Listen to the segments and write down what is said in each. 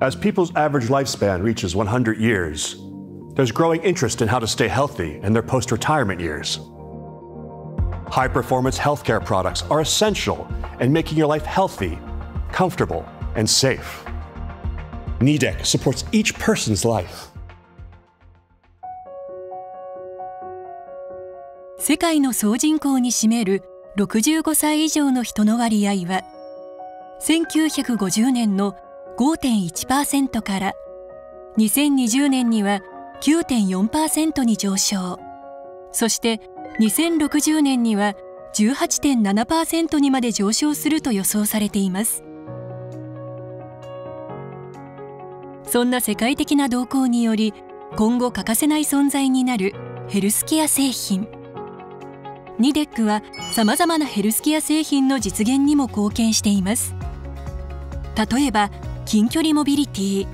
As people's average lifespan reaches 100 years, there's growing interest in how to stay healthy in their post retirement years. High performance healthcare products are essential in making your life healthy, comfortable, and safe. NEDEC supports each person's life. 世界の総人口に占める65歳以上の人の割合は1950年の 5.1%から。2020年には9.4%に上昇。そして2060年には18.7%にまで上昇すると予想されています。そんな世界的な動向により今後欠かせない存在になるヘルスケア製品。ニデックはさまざまなヘルスケア製品の実現にも貢献しています。例えば近距離モビリティ。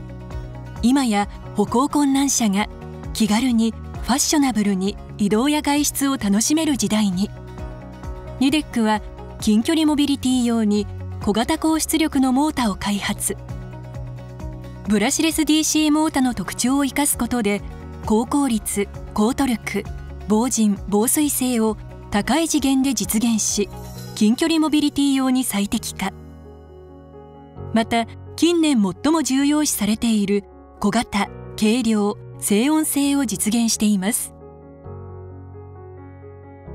今や歩行困難者が気軽にファッショナブルに移動や外出を楽しめる時代に。ニデックは近距離モビリティ用に小型高出力のモータを開発。ブラシレス DC モータの特徴を生かすことで高効率高トルク防塵防水性を高い次元で実現し近距離モビリティ用に最適化。また近年最も重要視されている小型軽量静音性を実現しています。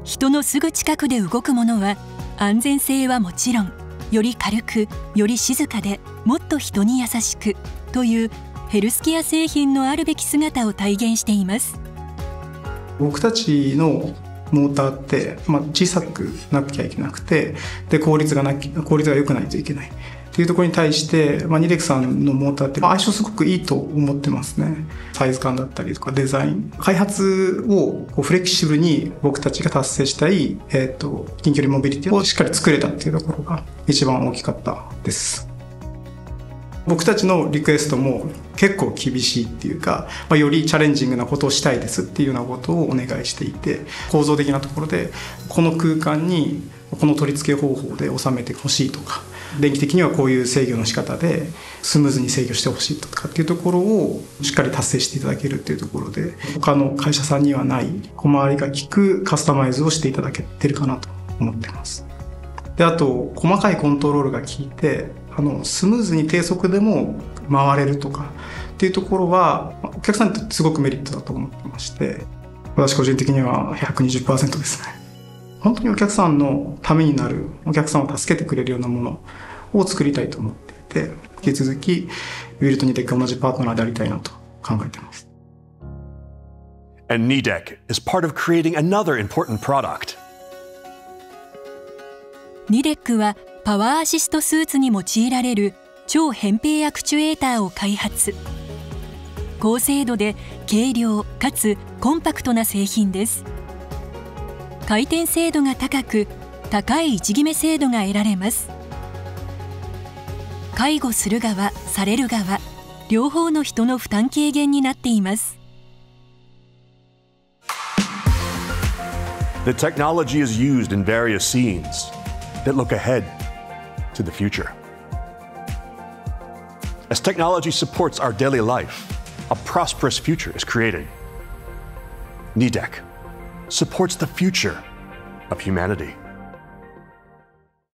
人のすぐ近くで動くものは安全性はもちろんより軽くより静かでもっと人に優しくというヘルスケア製品のあるべき姿を体現しています。僕たちのモーターって、まあ、小さくなきゃいけなくてで効率がな効率が良くないといけない。っていうところに対して、まあ、ニデクさんのモーターって相性すごくいいと思ってますね。サイズ感だったりとかデザイン。開発をこうフレキシブルに僕たちが達成したい、えっ、ー、と、近距離モビリティをしっかり作れたっていうところが一番大きかったです。僕たちのリクエストも結構厳しいっていうか、まあ、よりチャレンジングなことをしたいですっていうようなことをお願いしていて構造的なところでこの空間にこの取り付け方法で収めてほしいとか電気的にはこういう制御の仕方でスムーズに制御してほしいとかっていうところをしっかり達成していただけるっていうところで他の会社さんにはない小回りが利くカスタマイズをしていただけてるかなと思ってます。であと細かいコントロールが効いてあのスムーズに低速でも回れるとかっていうところはお客さんにとってすごくメリットだと思ってまして私個人的には120%ですね。本当にお客さんのためになるお客さんを助けてくれるようなものを作りたいと思っていて引き続きウィルとニデック同じパートナーでありたいなと考えています。And NEDEC is part of creating another important product. ニデックはパワーアシストスーツに用いられる超扁平アクチュエーターを開発高精度で軽量かつコンパクトな製品です回転精度が高く高い位置決め精度が得られます介護する側される側両方の人の負担軽減になっています The technology is used in various scenes that look ahead to the future. As technology supports our daily life, a prosperous future is created. NEDEC supports the future of humanity.